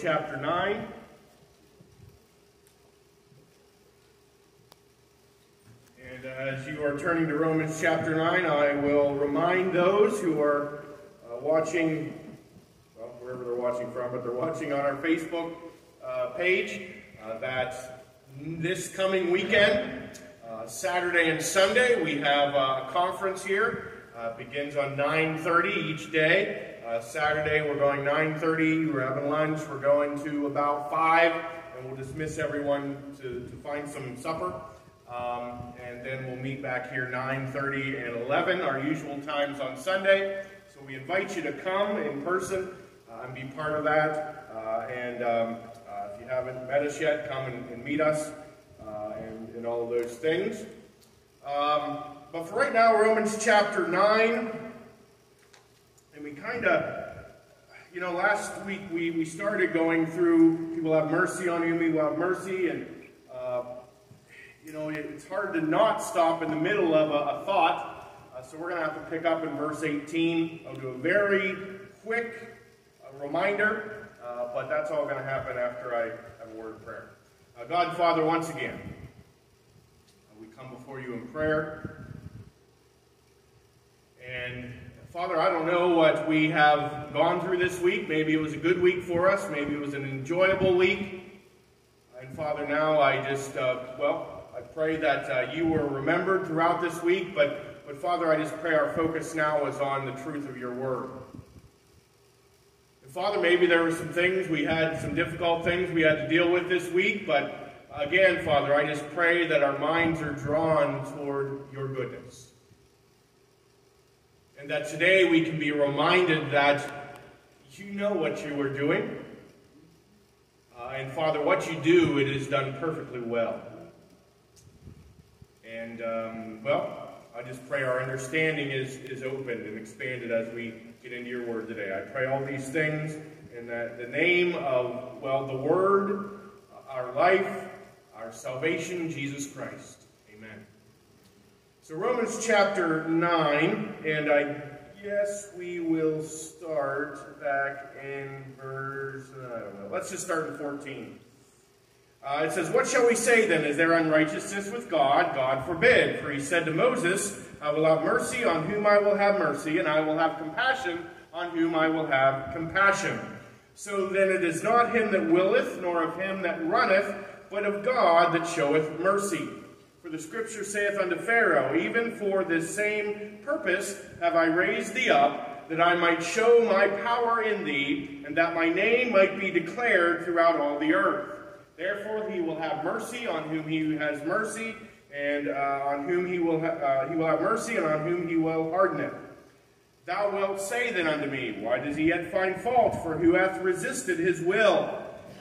chapter 9, And as you are turning to Romans chapter 9, I will remind those who are uh, watching, well, wherever they're watching from, but they're watching on our Facebook uh, page, uh, that this coming weekend, uh, Saturday and Sunday, we have uh, a conference here. Uh, begins on 9.30 each day. Saturday, we're going 9.30. We're having lunch. We're going to about 5, and we'll dismiss everyone to, to find some supper. Um, and then we'll meet back here 9.30 and 11, our usual times on Sunday. So we invite you to come in person uh, and be part of that. Uh, and um, uh, if you haven't met us yet, come and, and meet us uh, and, and, all of those things. Um, but for right now, Romans chapter 9. Kind of, you know, last week we, we started going through people have mercy on whom he will have mercy. And you know, it's hard to not stop in the middle of a, a thought. Uh, so we're going to have to pick up in verse 18. I'll do a very quick uh, reminder, uh, but that's all going to happen after I have a word of prayer. Uh, God, Father, once again, uh, we come before you in prayer. And Father, I don't know what we have gone through this week. Maybe it was a good week for us. Maybe it was an enjoyable week. And Father, now I just, uh, well, I pray that uh, you were remembered throughout this week, but, but Father, I just pray our focus now is on the truth of your word. And Father, maybe there were some things, we had some difficult things we had to deal with this week, but again, Father, I just pray that our minds are drawn toward your goodness. And that today we can be reminded that you know what you are doing. Uh, and Father, what you do, it is done perfectly well. And, um, well, I just pray our understanding is, is opened and expanded as we get into your word today. I pray all these things in the, the name of, well, the word, our life, our salvation, Jesus Christ. Amen. So Romans chapter 9, and I guess we will start back in verse, I don't know, let's just start in 14. Uh, it says, What shall we say then? Is there unrighteousness with God? God forbid. For he said to Moses, I will have mercy on whom I will have mercy, and I will have compassion on whom I will have compassion. So then it is not him that willeth, nor of him that runneth, but of God that showeth mercy. For the scripture saith unto Pharaoh, Even for this same purpose have I raised thee up, that I might show my power in thee, and that my name might be declared throughout all the earth. Therefore he will have mercy on whom he has mercy, and uh, on whom he will, uh, he will have mercy, and on whom he will harden it. Thou wilt say then unto me, Why does he yet find fault? For who hath resisted his will?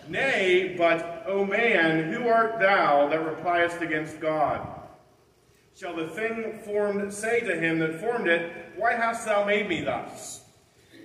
Nay, but, O man, who art thou that repliest against God? Shall the thing formed say to him that formed it, Why hast thou made me thus?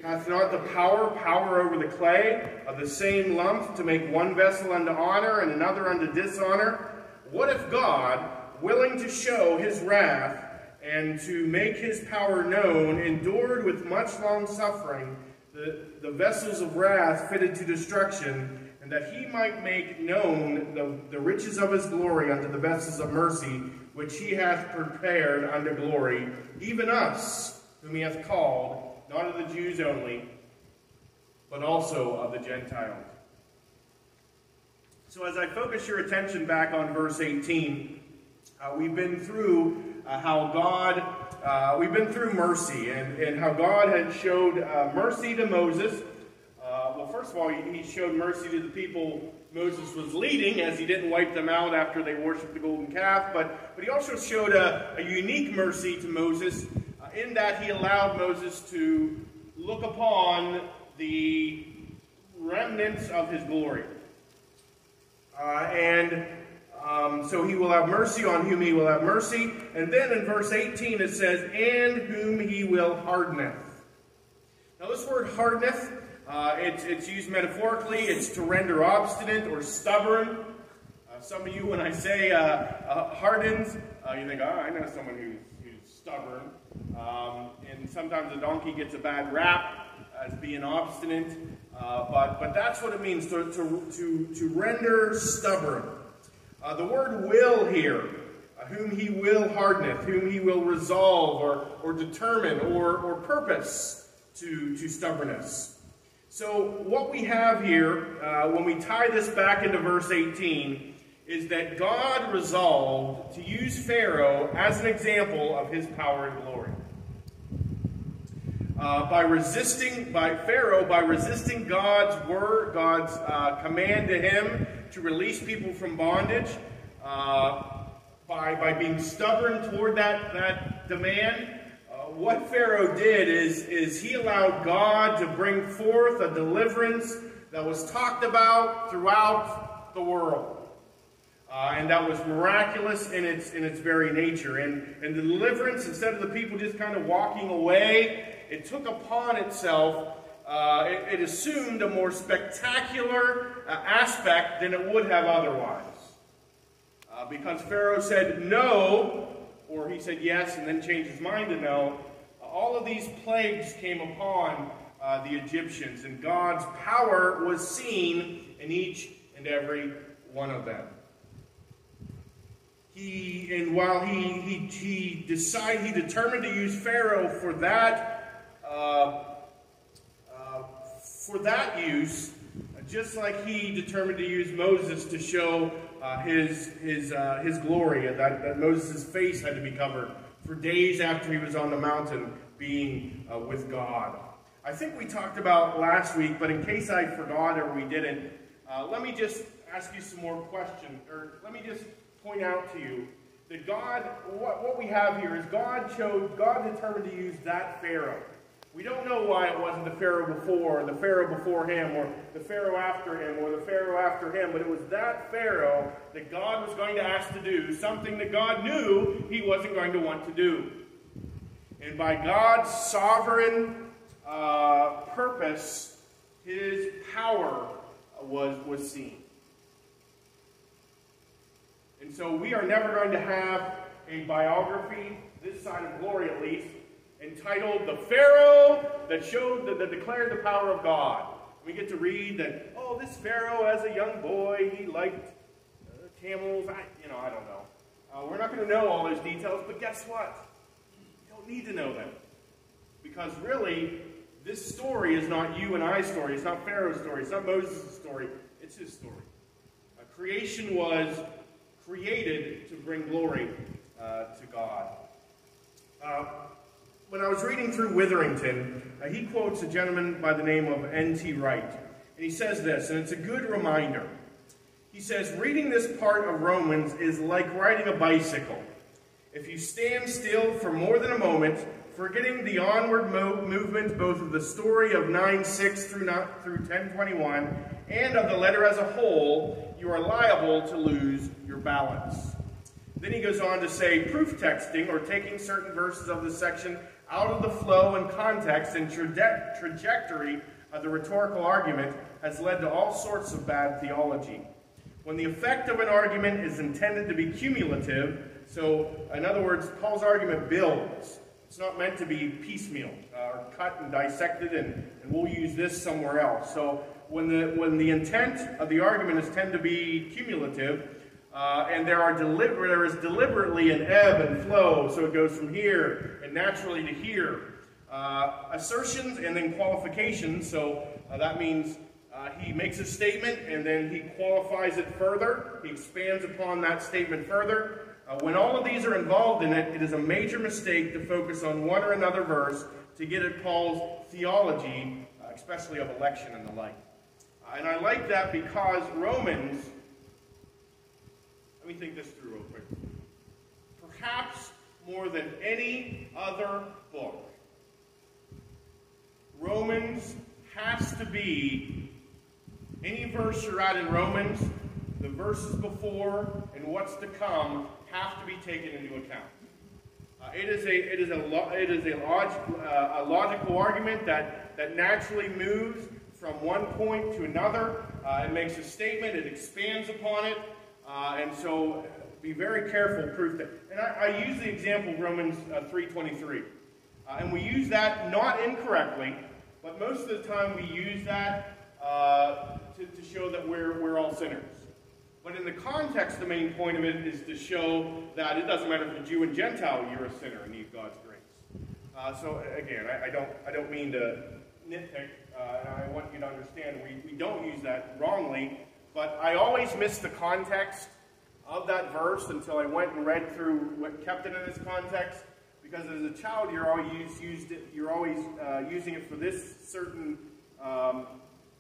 Hath not the power power over the clay of the same lump to make one vessel unto honor and another unto dishonor? What if God, willing to show his wrath and to make his power known, endured with much long suffering the, the vessels of wrath fitted to destruction, and that he might make known the, the riches of his glory unto the vessels of mercy, which he hath prepared unto glory, even us, whom he hath called, not of the Jews only, but also of the Gentiles. So, as I focus your attention back on verse 18, uh, we've been through uh, how God, uh, we've been through mercy and, and how God had showed uh, mercy to Moses. First of all, he showed mercy to the people Moses was leading, as he didn't wipe them out after they worshiped the golden calf, but, but he also showed a, a unique mercy to Moses uh, in that he allowed Moses to look upon the remnants of his glory. Uh, and um, so he will have mercy on whom he will have mercy. And then in verse 18 it says, and whom he will hardeneth. Now this word hardeneth, uh, it's, it's used metaphorically. It's to render obstinate or stubborn. Uh, some of you, when I say uh, uh hardens, uh, you think, oh, I know someone who's, who's stubborn. Um, and sometimes a donkey gets a bad rap as being obstinate. Uh, but, but that's what it means to, to, to, to render stubborn. The word will here, whom he will hardeneth, whom he will resolve or, or determine or, or purpose to, to stubbornness. So, what we have here, uh, when we tie this back into verse 18, is that God resolved to use Pharaoh as an example of his power and glory. Uh, by resisting, by Pharaoh, by resisting God's word, God's uh, command to him to release people from bondage, uh, by, by being stubborn toward that, that demand, what Pharaoh did is, is he allowed God to bring forth a deliverance that was talked about throughout the world. Uh, and that was miraculous in its, in its very nature. And, and the deliverance, instead of the people just kind of walking away it took upon itself, uh, it, it, assumed a more spectacular uh, aspect than it would have otherwise. Uh, because Pharaoh said no, or he said yes and then changed his mind to no, all of these plagues came upon uh, the Egyptians, and God's power was seen in each and every one of them. He, and while he, he, he decided, he determined to use Pharaoh for that uh, uh, for that use, just like he determined to use Moses to show uh, his, his, uh, his glory, that, that Moses' face had to be covered for days after he was on the mountain being uh, with God. I think we talked about last week, but in case I forgot or we didn't, uh, let me just ask you some more questions, or let me just point out to you that God, what, what we have here is God chose, God determined to use that Pharaoh we don't know why it wasn't the Pharaoh before, or the Pharaoh before him, or the Pharaoh after him, or the Pharaoh after him, but it was that Pharaoh that God was going to ask to do something that God knew he wasn't going to want to do. And by God's sovereign uh, purpose, his power was, was seen. And so we are never going to have a biography, this side of glory at least, entitled The Pharaoh That Showed, that, that Declared the Power of God. We get to read that, oh, this Pharaoh, as a young boy, he liked uh, camels. I, you know, I don't know. Uh, we're not going to know all those details, but guess what? You don't need to know them. Because really, this story is not you and I's story. It's not Pharaoh's story. It's not Moses' story. It's his story. Uh, creation was created to bring glory uh, to God. Uh, when I was reading through Witherington, uh, he quotes a gentleman by the name of N.T. Wright. And he says this, and it's a good reminder. He says, Reading this part of Romans is like riding a bicycle. If you stand still for more than a moment, forgetting the onward mo movement both of the story of 9 6 through, not, through 1021 and of the letter as a whole, you are liable to lose your balance. Then he goes on to say proof texting, or taking certain verses of the section out of the flow and context and traje trajectory of the rhetorical argument has led to all sorts of bad theology. When the effect of an argument is intended to be cumulative, so in other words, Paul's argument builds. It's not meant to be piecemeal uh, or cut and dissected, and, and we'll use this somewhere else. So when the, when the intent of the argument is tend to be cumulative, uh, and there, are there is deliberately an ebb and flow, so it goes from here and naturally to here. Uh, assertions and then qualifications, so uh, that means uh, he makes a statement and then he qualifies it further. He expands upon that statement further. Uh, when all of these are involved in it, it is a major mistake to focus on one or another verse to get at Paul's theology, uh, especially of election and the like. and I like that because Romans, let me think this through real quick. Perhaps more than any other book, Romans has to be any verse you're at in Romans, the verses before and what's to come have to be taken into account. Uh, it is a it is a lo- it is a, log- uh, a logical argument that that naturally moves from one point to another. Uh, it makes a statement. It expands upon it, uh, and so be very careful. Proof that. And I, I use the example of Romans uh, three twenty three, uh, and we use that not incorrectly, but most of the time we use that to, to show that we're we're all sinners. But in the context, the main point of it is to show that it doesn't matter if you're Jew and Gentile, you're a sinner and need God's grace. Uh, so again, I, I, don't I don't mean to nitpick, uh, and I want you to understand we, we don't use that wrongly, but I always missed the context of that verse until I went and read through what kept it in its context. Because as a child, you're always used it, you're always uh, using it for this certain um,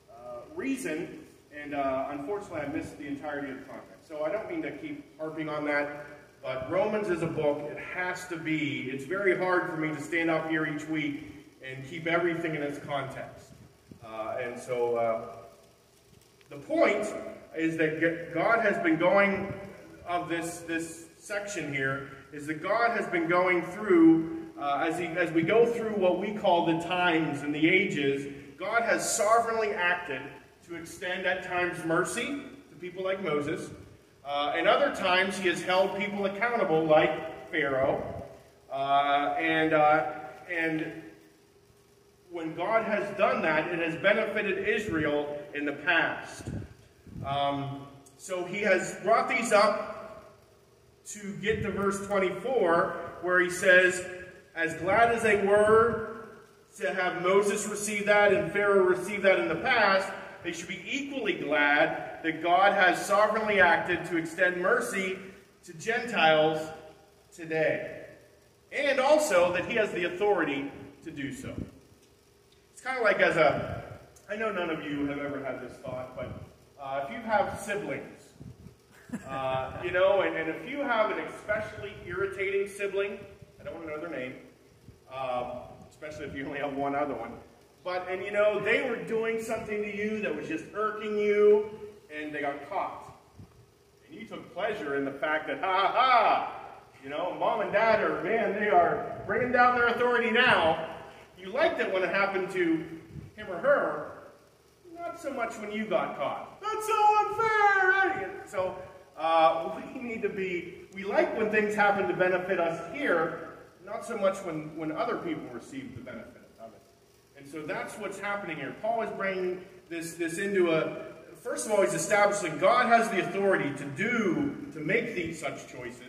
uh, reason, and uh, unfortunately, I missed the entirety of the context. So I don't mean to keep harping on that, but Romans is a book. It has to be. It's very hard for me to stand up here each week and keep everything in its context. Uh, and so uh, the point is that God has been going of this this section here is that God has been going through uh, as he as we go through what we call the times and the ages. God has sovereignly acted to extend at times mercy to people like Moses. Uh, and other times he has held people accountable like Pharaoh. Uh, and, uh, and when God has done that, it has benefited Israel in the past. Um, so he has brought these up to get to verse 24, where he says, As glad as they were to have Moses receive that and Pharaoh receive that in the past, they should be equally glad that God has sovereignly acted to extend mercy to Gentiles today. And also that he has the authority to do so. Kind of like as a, I know none of you have ever had this thought, but uh, if you have siblings, uh, you know, and, and, if you have an especially irritating sibling, I don't want to know their name, um, especially if you only have one other one, but, and you know, they were doing something to you that was just irking you, and they got caught. And you took pleasure in the fact that, ha ha, you know, mom and dad are, man, they are bringing down their authority now. You liked it when it happened to him or her, not so much when you got caught. That's so unfair! So, uh, we need to be, we like when things happen to benefit us here, not so much when, when other people receive the benefit. Of it. And so that's what's happening here. Paul is bringing this, this into a, first of all, he's establishing God has the authority to do, to make these such choices.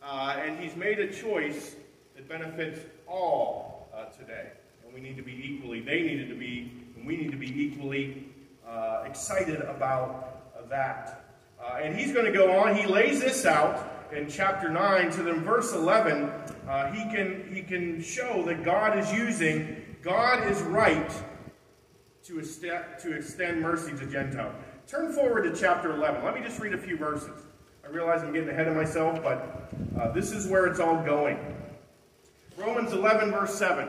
Uh, and he's made a choice that benefits all today. And we need to be equally, they needed to be, and we need to be equally uh, excited about that. Uh, and he's going to go on, he lays this out in chapter 9, so then verse 11, uh, he, can, he can show that God is using God is right to, to extend mercy to Gentiles. Turn forward to chapter 11. Let me just read a few verses. I realize I'm getting ahead of myself, but uh, this is where it's all going. Romans 11, verse 7.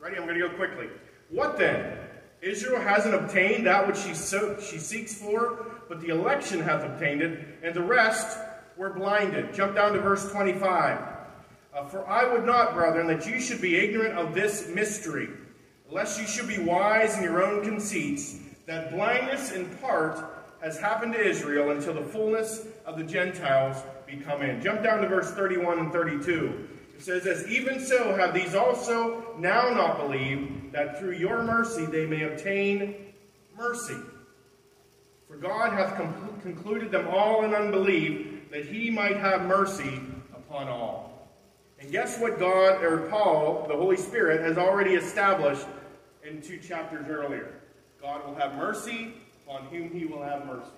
Ready? I'm going to go quickly. What then? Israel hasn't obtained that which she, so, she seeks for, but the election hath obtained it, and the rest were blinded. Jump down to verse 25. Uh, for I would not, brethren, that you should be ignorant of this mystery, lest you should be wise in your own conceits, that blindness in part has happened to Israel until the fullness of the Gentiles be come in. Jump down to verse 31 and 32. It says, As even so have these also now not believed, that through your mercy they may obtain mercy. For God hath concluded them all in unbelief, that he might have mercy upon all. And guess what God, or Paul, the Holy Spirit, has already established in two chapters earlier? God will have mercy on whom he will have mercy.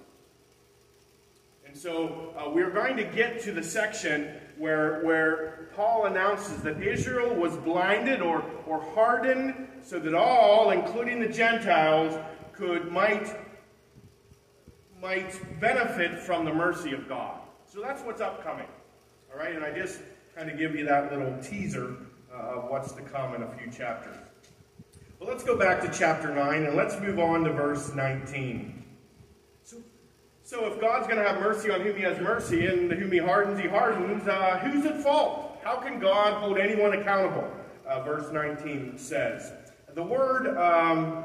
And so uh, we're going to get to the section where, where Paul announces that Israel was blinded or, or hardened so that all, including the Gentiles, could might might benefit from the mercy of God. So that's what's upcoming. All right, and I just kind of give you that little teaser uh, of what's to come in a few chapters. Well, let's go back to chapter 9 and let's move on to verse 19. So, if God's going to have mercy on whom he has mercy and whom he hardens, he hardens, uh, who's at fault? How can God hold anyone accountable? Uh, verse 19 says. The word, um,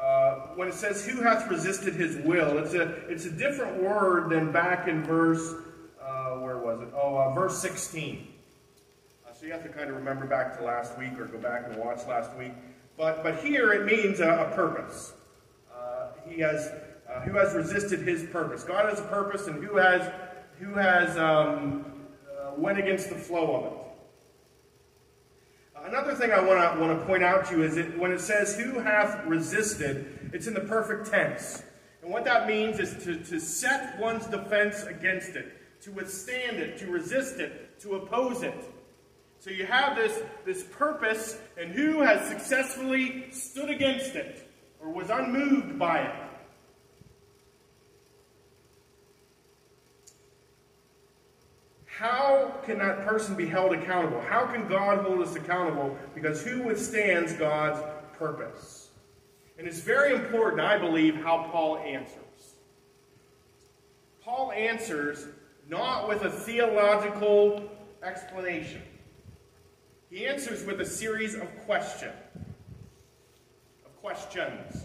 uh, when it says, who hath resisted his will, it's a, it's a different word than back in verse, uh, where was it? Oh, uh, verse 16. Uh, so you have to kind of remember back to last week or go back and watch last week. But, but here it means a, a purpose. He has, uh, who has resisted his purpose. God has a purpose, and who has, who has um, went against the flow of it. Another thing I want to want to point out to you is that when it says who hath resisted, it's in the perfect tense. And what that means is to, to set one's defense against it, to withstand it, to resist it, to oppose it. So you have this, this purpose, and who has successfully stood against it or was unmoved by it. how can that person be held accountable? How can God hold us accountable? Because who withstands God's purpose? And it's very important, I believe, how Paul answers. Paul answers not with a theological explanation. He answers with a series of questions. Of questions.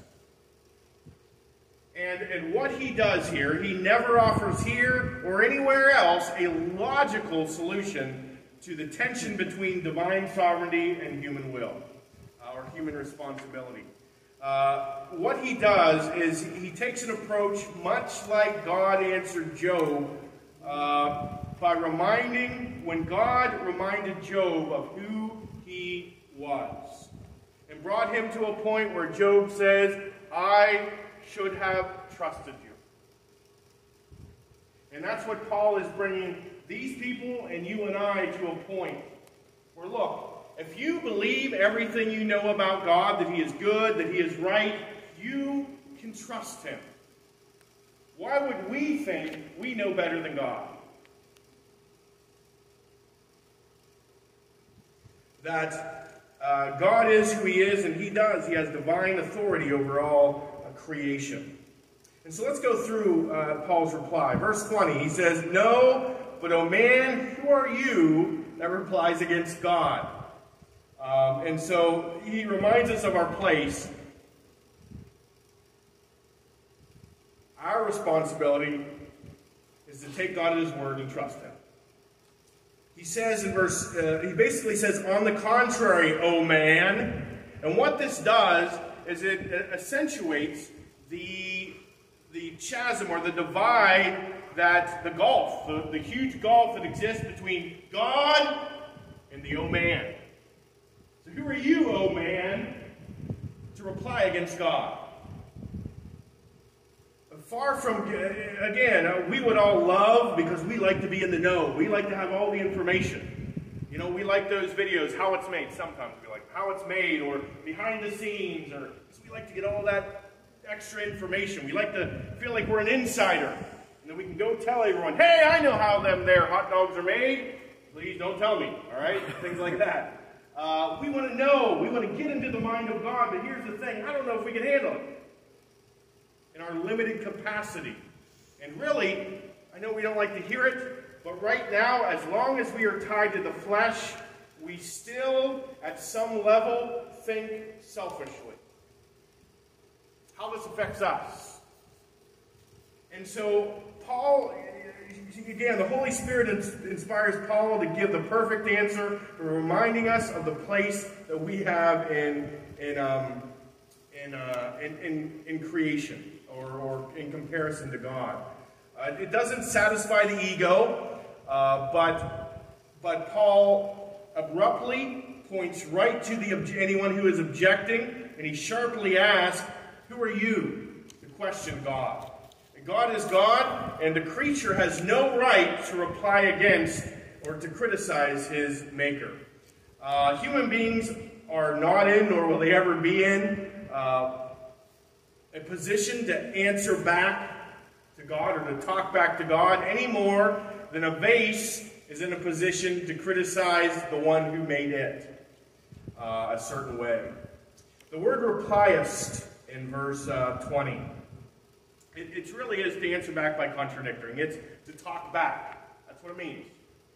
And, and what he does here, he never offers here or anywhere else a logical solution to the tension between divine sovereignty and human will, uh, or human responsibility. Uh, what he does is he takes an approach much like God answered Job uh, by reminding, when God reminded Job of who he was, and brought him to a point where Job says, I should have trusted you. And that's what Paul is bringing these people and you and I to a point where, look, if you believe everything you know about God, that He is good, that He is right, you can trust Him. Why would we think we know better than God? That uh, God is who He is, and He does. He has divine authority over all creation. And so let's go through uh, Paul's reply. Verse 20, he says, No, but O man, who are you that replies against God? Um, and so he reminds us of our place. Our responsibility is to take God at his word and trust him. He says in verse, uh, he basically says, On the contrary, O man. And what this does is it accentuates the, the chasm or the divide that the gulf, the, the huge gulf that exists between God and the O man. So who are you, O man, to reply against God? Far from, again, we would all love because we like to be in the know. We like to have all the information. You know, we like those videos, how it's made. Sometimes we like how it's made or behind the scenes or we like to get all that extra information. We like to feel like we're an insider. And then we can go tell everyone, hey, I know how them there hot dogs are made. Please don't tell me, all right? Things like that. Uh, we want to know. We want to get into the mind of God. But here's the thing. I don't know if we can handle it in our limited capacity. And really, I know we don't like to hear it, but right now, as long as we are tied to the flesh, we still, at some level, think selfishly how this affects us. And so, Paul, again, the Holy Spirit inspires Paul to give the perfect answer, reminding us of the place that we have in, in, um, in, uh, in, in, in, creation or, or in comparison to God. Uh, it doesn't satisfy the ego, uh, but, but Paul abruptly points right to the, anyone who is objecting, and he sharply asks, are you to question God? God is God, and the creature has no right to reply against or to criticize his maker. Uh, human beings are not in, nor will they ever be in, uh, a position to answer back to God or to talk back to God any more than a vase is in a position to criticize the one who made it uh, a certain way. The word repliest in verse uh, 20, it, it really is to answer back by contradicting. It's to talk back. That's what it means.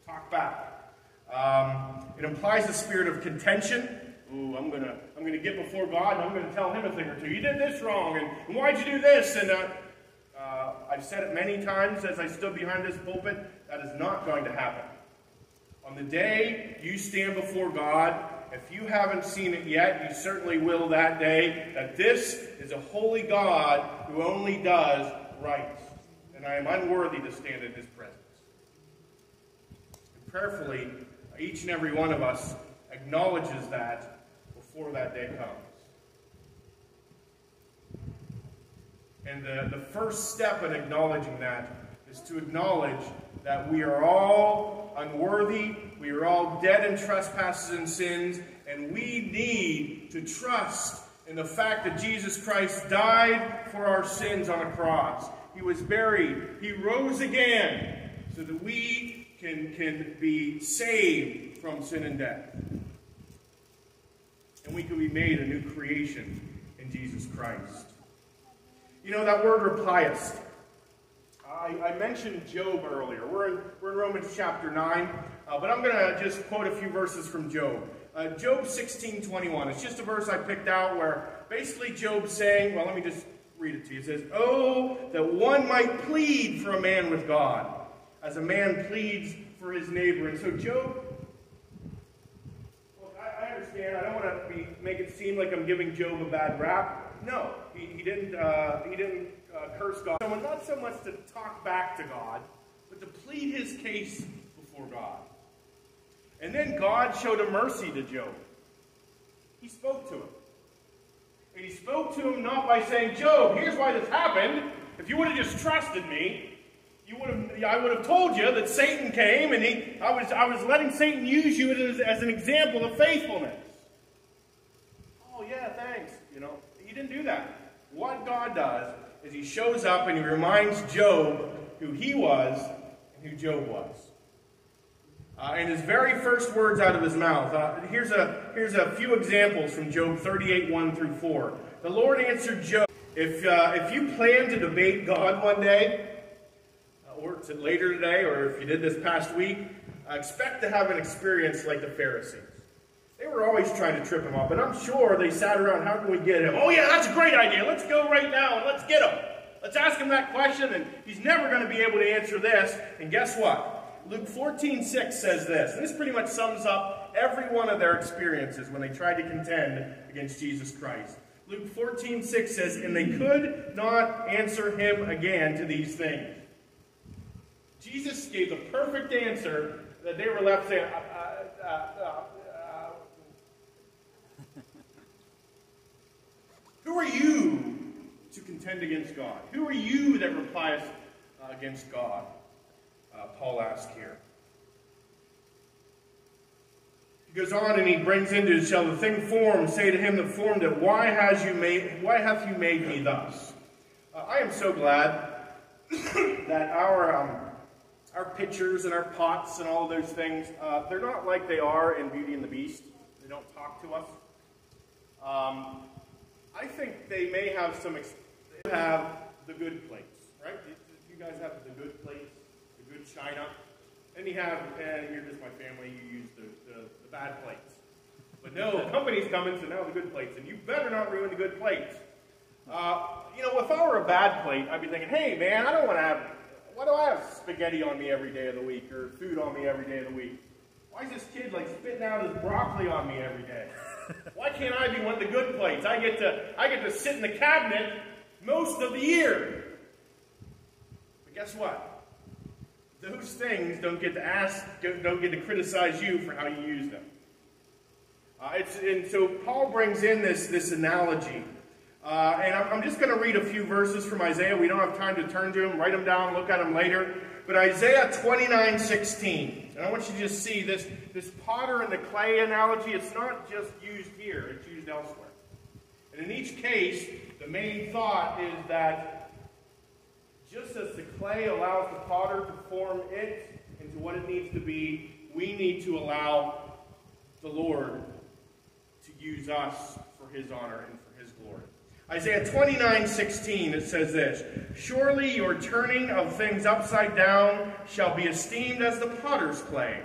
Talk back. Um, it implies a spirit of contention. Ooh, I'm gonna, I'm gonna get before God and I'm gonna tell Him a thing or two. You did this wrong, and, and why'd you do this? And uh, uh, I've said it many times as I stood behind this pulpit. That is not going to happen. On the day you stand before God, if you haven't seen it yet, you certainly will that day, that this is a holy God who only does right. And I am unworthy to stand in his presence. And prayerfully, each and every one of us acknowledges that before that day comes. And the, the first step in acknowledging that is to acknowledge that we are all unworthy, we are all dead in trespasses and sins, and we need to trust in the fact that Jesus Christ died for our sins on a cross. He was buried, He rose again, so that we can, can be saved from sin and death. And we can be made a new creation in Jesus Christ. You know, that word repliest. I, I mentioned Job earlier. We're in, we're in Romans chapter 9, uh, but I'm going to just quote a few verses from Job. Uh, Job 16, 21. It's just a verse I picked out where basically Job's saying, well, let me just read it to you. It says, Oh, that one might plead for a man with God, as a man pleads for his neighbor. And so Job, well, I, I understand. I don't want to make it seem like I'm giving Job a bad rap. No, he, he didn't. Uh, he didn't uh, curse God. Someone not so much to talk back to God, but to plead his case before God. And then God showed a mercy to Job. He spoke to him. And he spoke to him not by saying, Job, here's why this happened. If you would have just trusted me, you would have, I would have told you that Satan came and he, I, was, I was letting Satan use you as, as an example of faithfulness. Oh, yeah, thanks. You know, he didn't do that. What God does is he shows up and he reminds Job who he was and who Job was. Uh, and his very first words out of his mouth. Uh, here's, a, here's a few examples from Job 38, 1 through 4. The Lord answered Job, if, uh, if you plan to debate God one day, uh, or later today, or if you did this past week, expect to have an experience like the Pharisees. They were always trying to trip him up, and I'm sure they sat around, how can we get him? Oh yeah, that's a great idea. Let's go right now and let's get him. Let's ask him that question, and he's never going to be able to answer this. And guess what? Luke 14, 6 says this. And this pretty much sums up every one of their experiences when they tried to contend against Jesus Christ. Luke 14, 6 says, And they could not answer him again to these things. Jesus gave the perfect answer that they were left saying, uh, uh Who are you to contend against God? Who are you that replies uh, against God? uh, Paul asks here. He goes on and he brings into shall the thing formed say to him that formed it, why has you made why hath you made me thus? Uh, I am so glad that our um, our pitchers and our pots and all those things, uh, they're not like they are in Beauty and the Beast. They don't talk to us. Um, I think they may have some, they have the good plates, right? You guys have the good plates the good china. Then you have, and you're just my family, you use the, the, the bad plates. But no, company's coming, so now the good plates. And you better not ruin the good plates. Uh, you know, if I were a bad plate, I'd be thinking, hey, man, I don't want to have, why do I have spaghetti on me every day of the week or food on me every day of the week? Why is this kid like spitting out his broccoli on me every day? Why can't I be one of the good plates? I get to, I get to sit in the cabinet most of the year. But guess what? those things don't get to ask, don't get to criticize you for how you use them. Uh, and so Paul brings in this, this analogy. Uh, and I'm just going to read a few verses from Isaiah. We don't have time to turn to them. Write them down, look at them later. But Isaiah 29, 16. And I want you to just see this, this potter and the clay analogy. It's not just used here. It's used elsewhere. And in each case, the main thought is that just as the clay allows the potter to form it into what it needs to be, we need to allow the Lord to use us for his honor and. Isaiah 29 16, it says this Surely your turning of things upside down shall be esteemed as the potter's clay.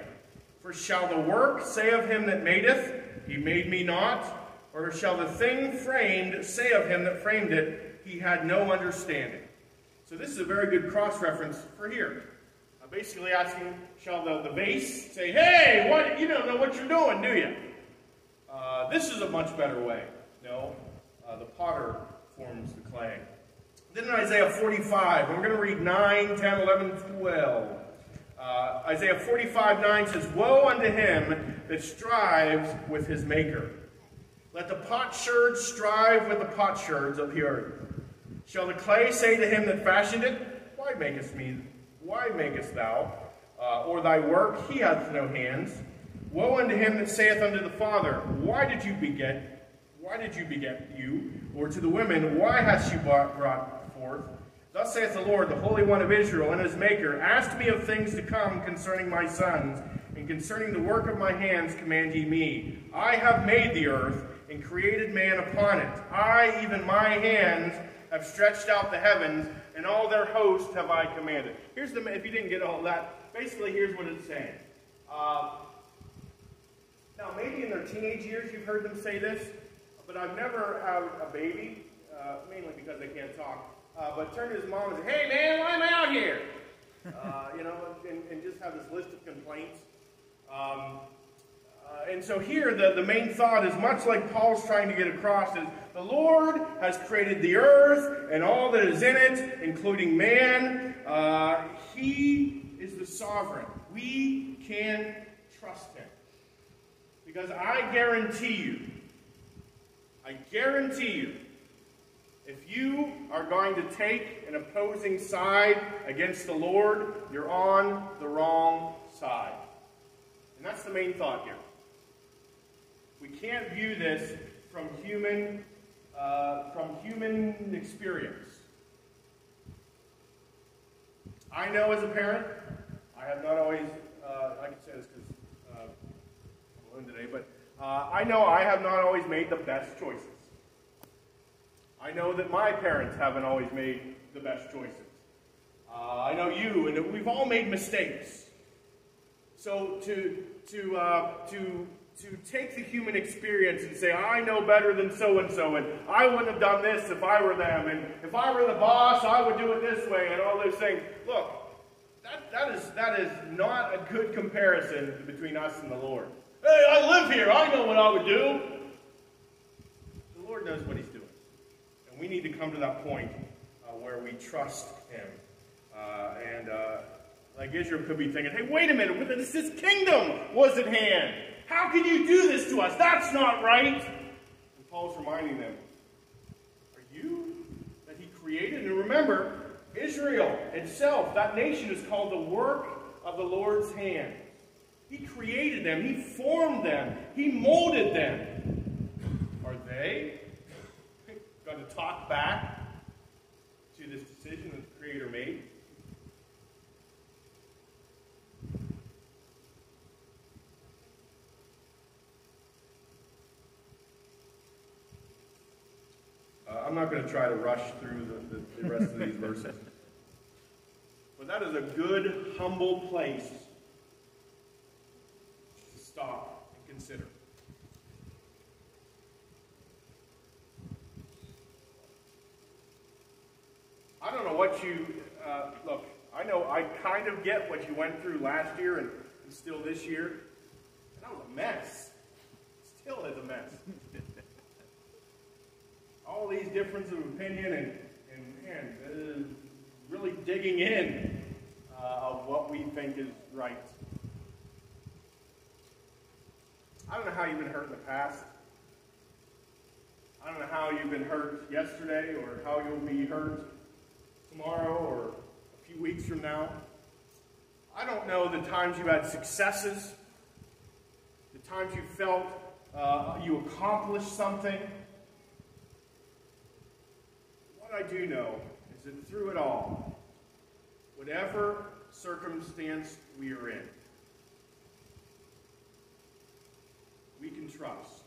For shall the work say of him that madeth, He made me not? Or shall the thing framed say of him that framed it, He had no understanding? So this is a very good cross reference for here. Uh, basically asking, shall the, the vase say, Hey, what, you don't know what you're doing, do you? Uh, this is a much better way. No, uh, the potter forms the clay. Then in Isaiah 45, we're going to read 9, 10, 11, 12. Uh, Isaiah 45, 9 says, Woe unto him that strives with his maker. Let the potsherds strive with the potsherds of the earth. Shall the clay say to him that fashioned it, Why makest me? Why makest thou? Uh, or thy work, he hath no hands. Woe unto him that saith unto the Father, Why did you beget? Why did you beget you? Or to the women, Why hast you brought forth? Thus saith the Lord, the Holy One of Israel, and his Maker, Ask me of things to come concerning my sons, and concerning the work of my hands command ye me. I have made the earth, and created man upon it. I, even my hands, have stretched out the heavens, and all their host have I commanded. Here's the, if you didn't get all that, basically here's what it's saying. Uh, now, maybe in their teenage years you've heard them say this, but I've never had a baby, uh, mainly because they can't talk, uh, but turn to his mom and say, hey man, why am I out here. Uh, you know, and, and, just have this list of complaints. Um, uh, and so here, the, the main thought is much like Paul's trying to get across is the Lord has created the earth and all that is in it, including man. Uh, he is the sovereign. We can trust him. Because I guarantee you, I guarantee you, if you are going to take an opposing side against the Lord, you're on the wrong side. And that's the main thought here. We can't view this from human, uh, from human experience. I know as a parent, I have not always, uh, I can say this because uh, I'm alone today, but uh, I know I have not always made the best choices. I know that my parents haven't always made the best choices. Uh, I know you, and we've all made mistakes. So to to uh, to to take the human experience and say, I know better than so and so, and I wouldn't have done this if I were them, and if I were the boss, I would do it this way, and all those things. Look, that, that, is, that is not a good comparison between us and the Lord. Hey, I live here, I know what I would do. The Lord knows what He's doing. And we need to come to that point uh, where we trust Him. Uh, and uh, like Israel could be thinking, hey, wait a minute, this, this kingdom was at hand. How can you do this to us? That's not right. And Paul's reminding them, Are you that he created? And remember, Israel itself, that nation is called the work of the Lord's hand. He created them, He formed them, He molded them. Are they going to talk back to this decision that the Creator made? Uh, I'm not going to try to rush through the, the, the rest of these verses. But that is a good, humble place to stop and consider. I don't know you, uh, look, I know I kind of get what you went through last year and, and still this year. And that was a mess. Still is a mess all these differences of opinion and, and man, uh, really digging in uh, of what we think is right. I don't know how you've been hurt in the past. I don't know how you've been hurt yesterday or how you'll be hurt tomorrow or a few weeks from now. I don't know the times you had successes, the times you felt uh, you accomplished something, what I do know is that through it all, whatever circumstance we are in. We can trust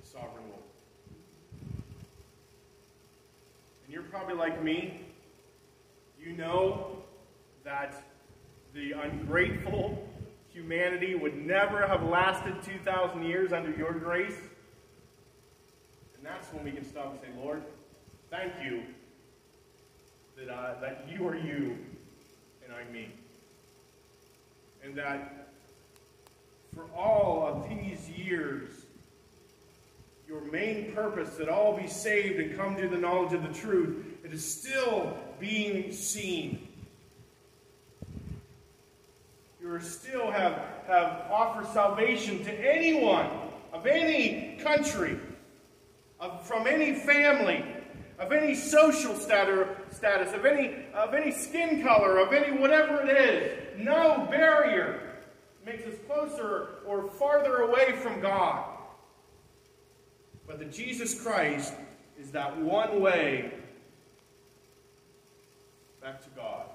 the sovereign Lord. And you're probably like me. Know that the ungrateful humanity would never have lasted 2,000 years under your grace. And that's when we can stop and say, Lord, thank you that, uh, that you are you and I'm me. And that for all of these years, your main purpose that all be saved and come to the knowledge of the truth, it is still being seen. You still have, have offered salvation to anyone of any country, of, from any family, of any social status, of any, of any skin color, of any whatever it is. No barrier makes us closer or farther away from God. But that Jesus Christ is that one way back to God.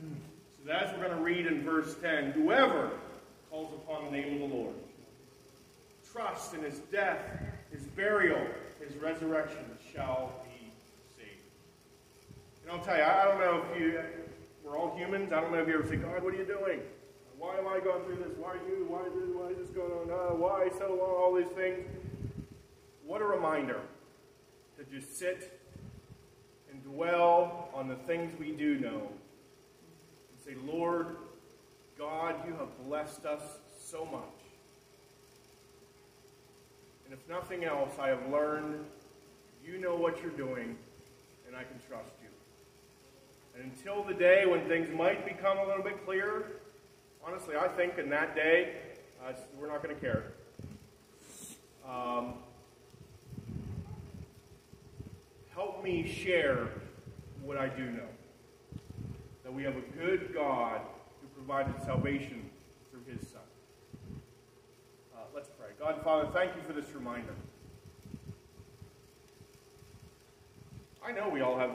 So that's what we're going to read in verse 10. Whoever calls upon the name of the Lord, trust in his death, his burial, his resurrection shall be saved. And I'll tell you, I don't know if you, we're all humans. I don't know if you ever say, God, what are you doing? Why am I going through this? Why are you? Why is this, why is this going on? Uh, why so long? All these things. What a reminder to just sit and dwell on the things we do know. Say, Lord, God, you have blessed us so much. And if nothing else, I have learned you know what you're doing, and I can trust you. And until the day when things might become a little bit clearer, honestly, I think in that day, uh, we're not going to care. Um, help me share what I do know. That we have a good God who provided salvation through his Son. Uh, let's pray. God, Father, thank you for this reminder. I know we all have,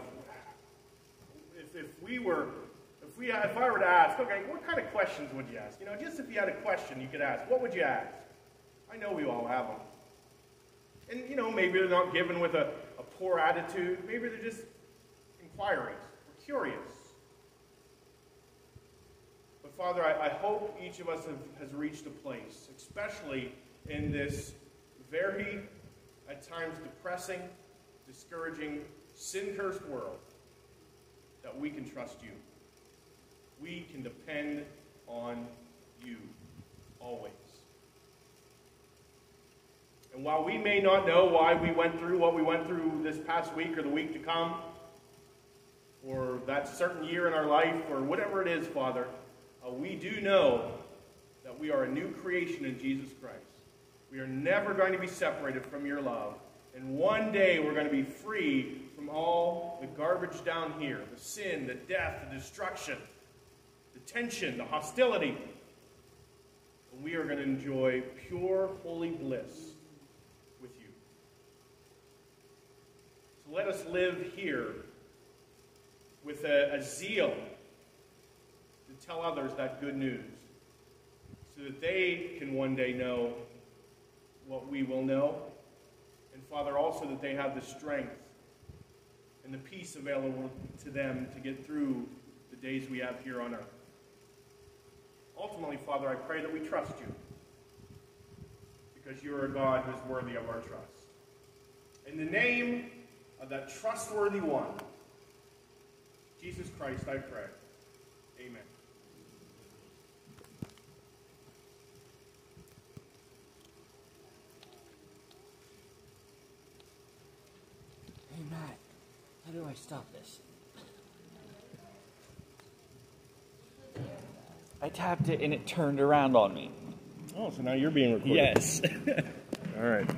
if, if we were if, we, if I were to ask, okay, what kind of questions would you ask? You know, just if you had a question you could ask, what would you ask? I know we all have them. And, you know, maybe they're not given with a, a poor attitude. Maybe they're just inquiries or curious. Father, I, I hope each of us have, has reached a place, especially in this very, at times, depressing, discouraging, sin cursed world, that we can trust you we can depend on you always. And while we may not know why we went through what we went through this past week or the week to come, or that certain year in our life, or whatever it is, Father, uh, we do know that we are a new creation in Jesus Christ. We are never going to be separated from your love. And one day we're going to be free from all the garbage down here the sin, the death, the destruction the tension, the hostility. we are going to enjoy pure, holy bliss with you. So let us live here with a, a zeal tell others that good news so that they can one day know what we will know. And Father, also that they have the strength and the peace available to them to get through the days we have here on earth. Ultimately, Father, I pray that we trust you because you are a God who is worthy of our trust. In the name of that trustworthy one, Jesus Christ, I pray. Amen. Hey, Matt, how do I stop this? I tapped it and it turned around on me. Oh, so now you're being recorded. Yes. All right.